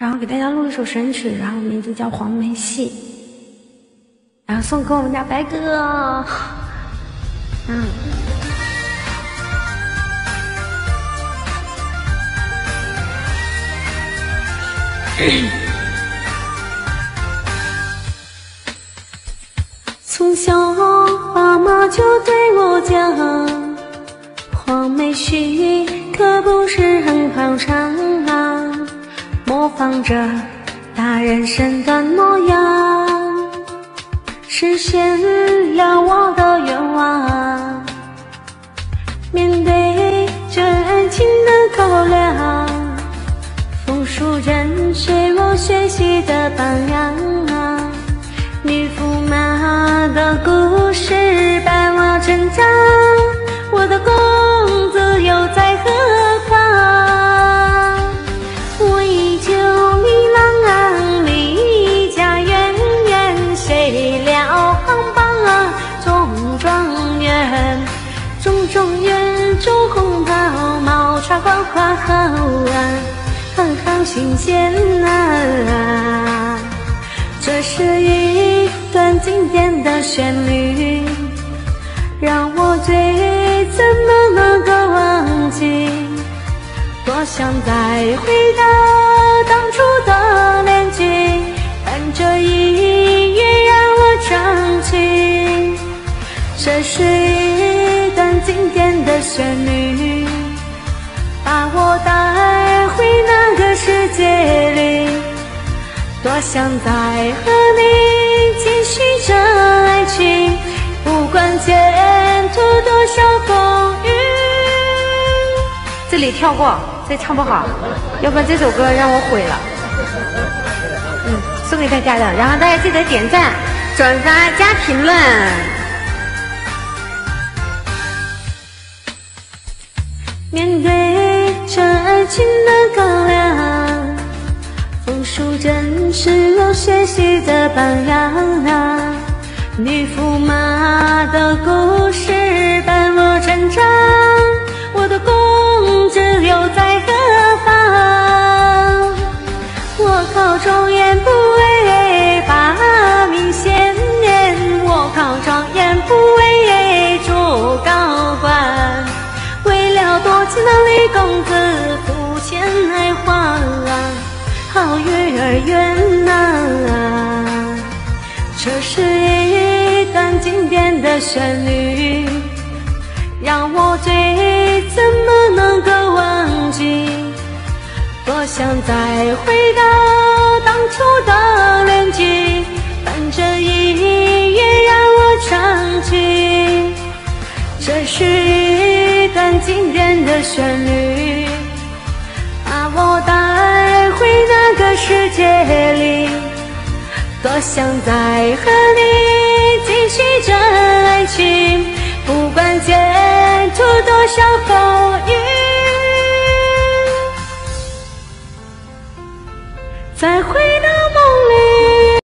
然后给大家录一首神曲，然后名字叫《黄梅戏》，然后送给我们家白哥。嗯。从小爸妈就对我讲，黄梅戏可不是很好唱啊，模仿着大人身段模样，实现了我的愿望。面对这爱情的考量，枫树真是我学习的榜样啊，女驸马的故事伴我成长，中状元着红袍，毛穿花花好啊，很好新鲜啊！这是一段经典的旋律，让我最怎么能够忘记？多想再回到当初的年纪，伴着音乐让我唱起。这是一经典的旋律，把我带回那个世界里。多想再和你继续这爱情，不管前途多少风雨。这里跳过，这唱不好，要不然这首歌让我毁了。嗯，送给大家的，然后大家记得点赞、转发、加评论。习的榜样啊！女驸马的故事伴我成长，我的公子又在何方？我考状元不为拔名显眼，我考状元不为做高官，为了多情的李公子付钱来还，好月儿圆旋律，让我最怎么能够忘记？多想再回到当初的年纪，伴着音乐让我唱起。这是一段经典的旋律，把我带回那个世界里。多想再和你情，不管前途多少